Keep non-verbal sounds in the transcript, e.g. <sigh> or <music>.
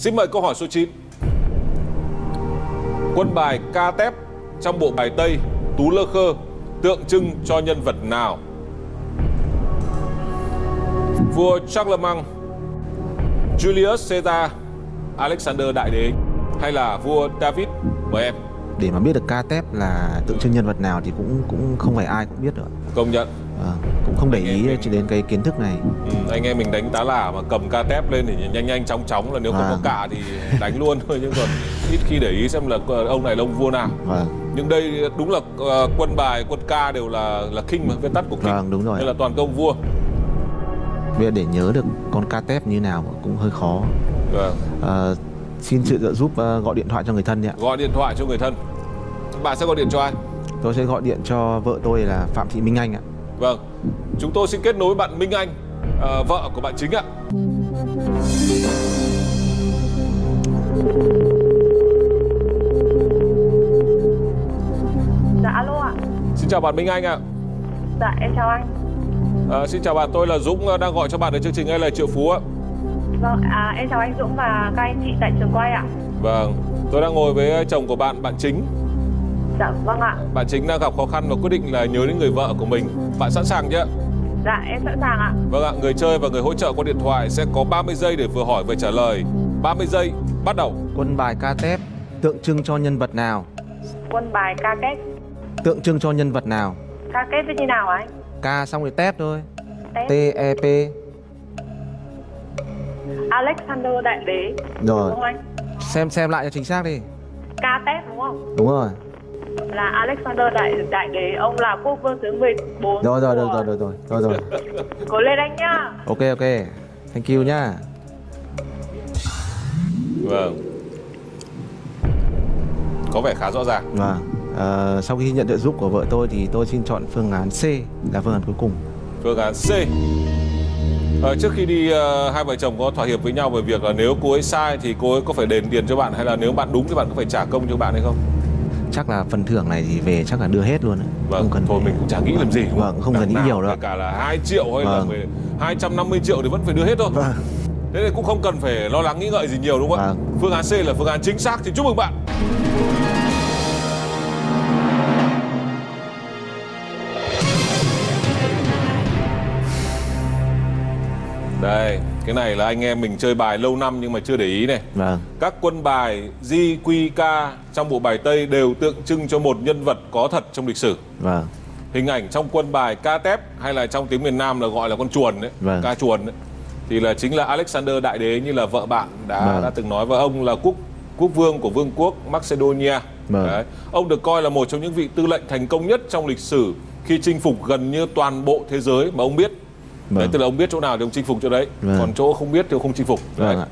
Xin mời câu hỏi số 9. Quân bài ca tép trong bộ bài Tây Tú Lơ Khơ tượng trưng cho nhân vật nào? Vua Charlemagne, Julius Caesar, Alexander Đại Đế hay là vua David? Mời em. để mà biết được ca tép là tượng trưng nhân vật nào thì cũng cũng không phải ai cũng biết được Công nhận. Ờ, cũng không để ý mình- đến cái kiến thức này Ừ, anh em mình đánh tá lả mà cầm ca tép lên thì nhanh nhanh chóng chóng là nếu không À. có cạ thì <laughs> đánh luôn thôi nhưng còn ít khi để ý xem là ông này là ông vua nào. vâng Nhưng đây đúng là ờ, quân bài, quân ca đều là là king mà, viết tắt của king. Vâng, đúng rồi. Nên là toàn công vua. bây giờ để nhớ được con ca tép như nào cũng hơi khó Vâng. Ờ, xin sự trợ giúp ờ, gọi điện thoại cho người thân ạ Gọi điện thoại cho người thân. Bạn sẽ gọi điện cho ai? tôi sẽ gọi điện cho vợ tôi là phạm thị minh anh ạ Vâng. Chúng tôi xin kết nối bạn Minh Anh, ờ, vợ của bạn chính ạ. Dạ alo ạ. Xin chào bạn Minh Anh ạ. Dạ em chào anh. Ờ, xin chào bạn, tôi là Dũng ờ, đang gọi cho bạn ở chương trình Ai là triệu phú ạ. Vâng, à, em chào anh Dũng và các anh chị tại trường quay ạ. Vâng. Tôi đang ngồi với chồng của bạn, bạn chính. Dạ vâng ạ. Bạn chính đang gặp khó khăn và quyết định là nhớ đến người vợ của mình. Bạn sẵn sàng chưa? Dạ em sẵn sàng ạ. Vâng ạ, người chơi và người hỗ trợ qua điện thoại sẽ có 30 giây để vừa hỏi vừa trả lời. 30 giây, bắt đầu. quân bài ca tép tượng trưng cho nhân vật nào Quân bài ca kết. tượng trưng cho nhân vật nào Ca viết như nào anh? ca xong rồi tép thôi Tép. t e p Alexander Đại Đế. Rồi. Đúng không anh? xem xem lại cho chính xác đi Ca tép đúng không? đúng rồi Là Alexander Đại Đại Đế. Ông là quốc vương thứ 14 rồi rồi rồi của- rồi rồi rồi rồi rồi Cố lên anh nhá. ok ok thank you nhá Vâng. Có vẻ khá rõ ràng. Vâng. Ờ, sau khi nhận trợ giúp của vợ tôi thì tôi xin chọn phương án C là phương án cuối cùng. Phương án C. Ờ, trước khi đi ờ, hai vợ chồng có thỏa hiệp với nhau về việc là nếu cô ấy sai thì cô ấy có phải đền tiền cho bạn hay là nếu bạn đúng thì bạn có phải trả công cho bạn hay không? Chắc là phần thưởng này thì về chắc là đưa hết luôn. Đấy. Vâng, không cần thôi mình cũng chả nghĩ làm gì đúng Vâng, không cần nghĩ nhiều đâu. cả là 2 triệu hay là Vâng. về 250 triệu thì vẫn phải đưa hết thôi. Vâng. Thế nên cũng không cần phải lo lắng nghĩ ngợi gì nhiều đúng không ạ? Vâng. Phương án C là phương án chính xác thì chúc mừng bạn. Cái này là anh em mình chơi bài lâu năm nhưng mà chưa để ý này. Vâng. Các quân bài Di Quy Ca trong bộ bài Tây đều tượng trưng cho một nhân vật có thật trong lịch sử. Vâng. Hình ảnh trong quân bài ca tép hay là trong tiếng miền Nam là gọi là con chuồn đấy, Vâng. ca chuồn đấy. Thì là chính là Alexander Đại Đế như là vợ bạn đã Vâng. đã từng nói và ông là quốc quốc vương của vương quốc Macedonia. Vâng. Đấy. Ông được coi là một trong những vị tư lệnh thành công nhất trong lịch sử khi chinh phục gần như toàn bộ thế giới mà ông biết. Đấy, Vâng. tức là ông biết chỗ nào thì ông chinh phục chỗ đấy, Vâng. còn chỗ không biết thì ông không chinh phục. Đấy. Vâng ạ.